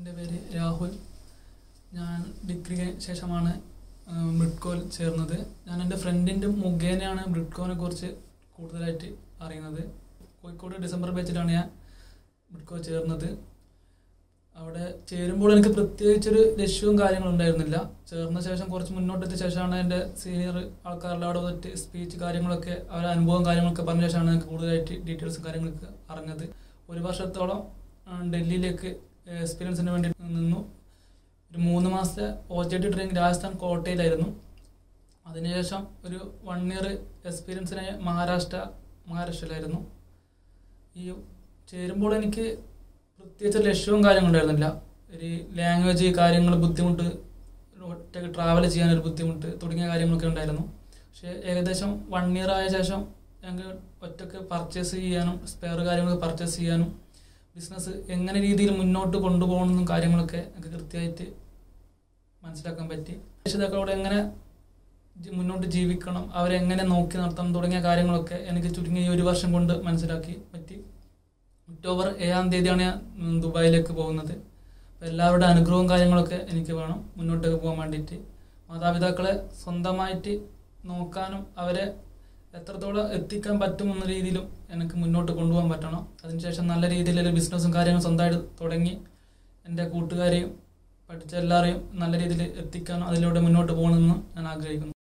എന്റെ പേര് രാഹുൽ. ഞാൻ ഡിഗ്രിക്ക് ശേഷമാണ് ബ്രിഡ്കോൽ ചേർന്നത്. ഞാൻ എന്റെ ഫ്രണ്ടിന്റെ മുഖേനയാണ് ബ്രിഡ്കോനെ കുറിച്ച് കൂടുതലായിട്ട് അറിയുന്നത്. കോഴിക്കോട് ഡിസംബർ ബാച്ചിലാണ് ഞാൻ ബ്രിഡ്കോ ചേർന്നത്. അവിടെ ചേരുമ്പോൾ എനിക്ക് പ്രത്യേകിച്ചൊരു ലക്ഷ്യവും കാര്യങ്ങളും ഉണ്ടായിരുന്നില്ല. ചേർന്ന ശേഷം കുറച്ച് മുന്നോട്ടെത്തിയ ശേഷമാണ് എന്റെ സീനിയർ ആൾക്കാരുടെ അവിടെ വന്നിട്ട് സ്പീച്ച് കാര്യങ്ങളൊക്കെ അവരുടെ അനുഭവം കാര്യങ്ങളൊക്കെ പറഞ്ഞ ശേഷമാണ് എനിക്ക് കൂടുതലായിട്ട് ഡീറ്റെയിൽസും കാര്യങ്ങളൊക്കെ അറിഞ്ഞത്. ഒരു വർഷത്തോളം ഡൽഹിയിലേക്ക് എക്സ്പീരിയൻസിന് വേണ്ടി നിന്നു. ഒരു മൂന്ന് മാസത്തെ O J T training Rajasthan കോട്ടയിലായിരുന്നു. അതിനുശേഷം ഒരു വൺ ഇയർ എക്സ്പീരിയൻസിന് മഹാരാഷ്ട്ര മഹാരാഷ്ട്രയിലായിരുന്നു. ഈ ചേരുമ്പോൾ എനിക്ക് പ്രത്യേകിച്ച് ലക്ഷ്യവും കാര്യങ്ങളും ഉണ്ടായിരുന്നില്ല. ഒരു ലാംഗ്വേജ് കാര്യങ്ങൾ ബുദ്ധിമുട്ട് ഒറ്റയ്ക്ക് ട്രാവൽ ചെയ്യാനൊരു ബുദ്ധിമുട്ട് തുടങ്ങിയ കാര്യങ്ങളൊക്കെ ഉണ്ടായിരുന്നു. പക്ഷേ ഏകദേശം വൺ ഇയർ ആയ ശേഷം ഞങ്ങൾക്ക് ഒറ്റയ്ക്ക് പർച്ചേസ് ചെയ്യാനും സ്പെയർ കാര്യങ്ങൾ പർച്ചേസ് ചെയ്യാനും ബിസിനസ് എങ്ങനെ രീതിയിൽ മുന്നോട്ട് കൊണ്ടുപോകണമെന്നും കാര്യങ്ങളൊക്കെ എനിക്ക് കൃത്യമായിട്ട് മനസ്സിലാക്കാൻ പറ്റി. രക്ഷിതാക്കളോട് എങ്ങനെ മുന്നോട്ട് ജീവിക്കണം അവരെങ്ങനെ നോക്കി നടത്തണം തുടങ്ങിയ കാര്യങ്ങളൊക്കെ എനിക്ക് ചുരുങ്ങിയ ഒരു വർഷം കൊണ്ട് മനസ്സിലാക്കി പറ്റി. ഒക്ടോബർ ഏഴാം തീയതിയാണ് ഞാൻ ദുബായിലേക്ക് പോകുന്നത്. അപ്പോൾ എല്ലാവരുടെ അനുഗ്രഹവും കാര്യങ്ങളൊക്കെ എനിക്ക് വേണം മുന്നോട്ടേക്ക് പോകാൻ വേണ്ടിയിട്ട്. മാതാപിതാക്കളെ സ്വന്തമായിട്ട് നോക്കാനും അവരെ എത്രത്തോളം എത്തിക്കാൻ പറ്റുമെന്ന രീതിയിലും എനിക്ക് മുന്നോട്ട് കൊണ്ടുപോകാൻ പറ്റണം. അതിനുശേഷം നല്ല രീതിയിലുള്ള ബിസിനസ്സും കാര്യങ്ങളും സ്വന്തമായിട്ട് തുടങ്ങി എന്റെ കൂട്ടുകാരെയും പഠിച്ച എല്ലാവരെയും നല്ല രീതിയിൽ എത്തിക്കാനും അതിലൂടെ മുന്നോട്ട് പോകണമെന്ന് ഞാൻ ആഗ്രഹിക്കുന്നു.